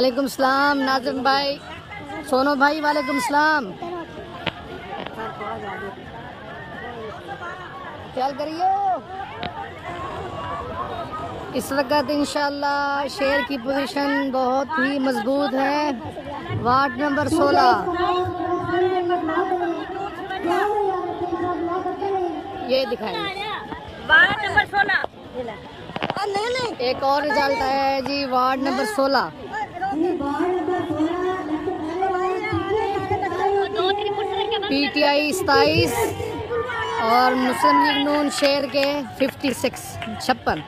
वालेकुम सलाम नाजम भाई। सोनो भाई वालेकुम सलाम। ख्याल करियो? इस वक्त इंशाल्लाह शेर की पोजीशन बहुत ही मज़बूत है। वार्ड नंबर 16 ये दिखाएँ। वार्ड नंबर सोलह। एक और रिज़ल्ट है जी वार्ड नंबर 16 पीटीआई सताईस और मुस्लिम लीग नून शेर के 56 छप्पन।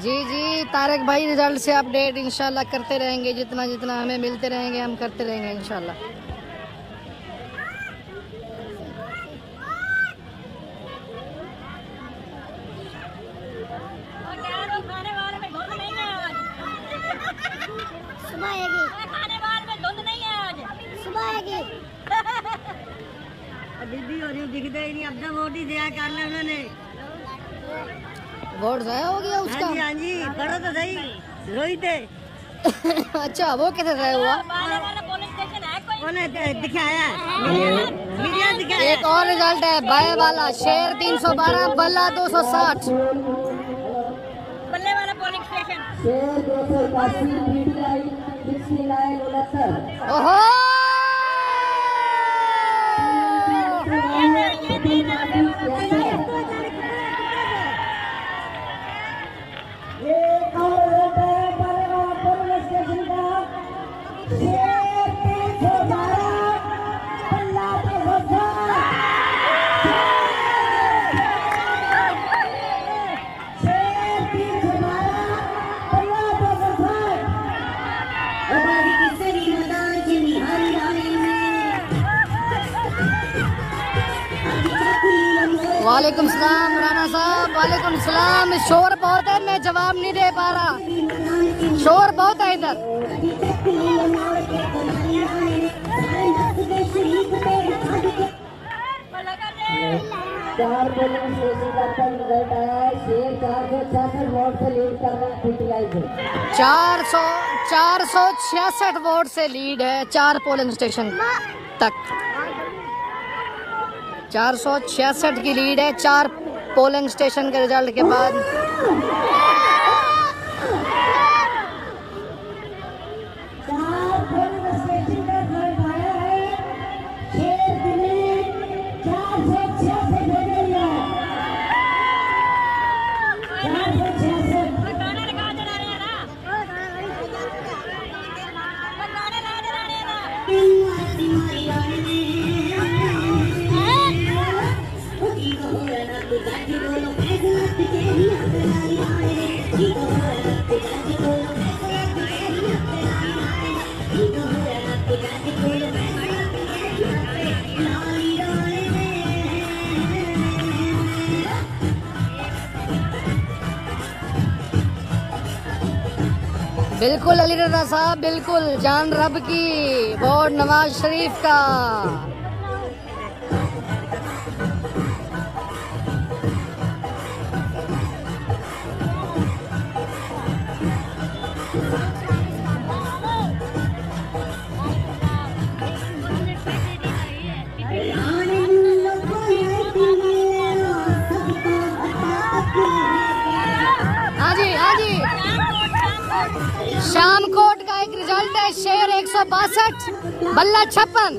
जी जी, तारक भाई रिज़ल्ट से अपडेट इंशाल्लाह करते रहेंगे, जितना जितना हमें मिलते रहेंगे, हम करते रहेंगे इंशाल्लाह खाने वाले में धुंध नहीं है आज सुबह आएगी खाने वाले में धुंध नहीं है आज सुबह आएगी दीदी और दिखते ही नहीं अब जब वोट ही दिया कर ले उन्होंने। वोट जाया हो गया हाँ उसका जी हाँ जी पढ़ो तो सही रोहित है अच्छा वो कैसे जाया हुआ? वाला पुलिस स्टेशन है कोई? उन्हें दि- दिखाया? दिखाया। एक और रिज़ल्ट है बाय वाला शेर 312 बल्ला 260 बल्ले वाला पुलिस स्टेशन ओहो! वालेकुम सलाम राना साहब। वालेकुम सलाम। शोर बहुत है मैं जवाब नहीं दे पा रहा। शोर बहुत है इधर। चार चार सौ चार सौ छियासठ वोट से लीड है चार पोलिंग स्टेशन तक। चार सौ छियासठ की लीड है। चार पोलिंग स्टेशन के रिज़ल्ट के बाद। बिल्कुल अली रजा साहब बिल्कुल जान रब की बोर्ड नवाज़ शरीफ का। है शेर एक सौ बासठ बल्ला छप्पन।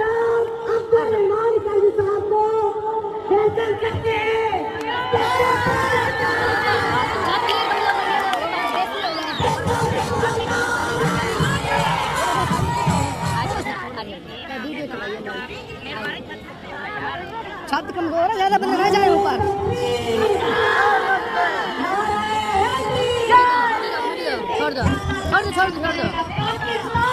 वेलकम करते हैं? छत कमज़ोर है ज़्यादा बंदे ना जाए ऊपर। छोड़ दो छोड़ दो छोड़ दो छोड़ दो।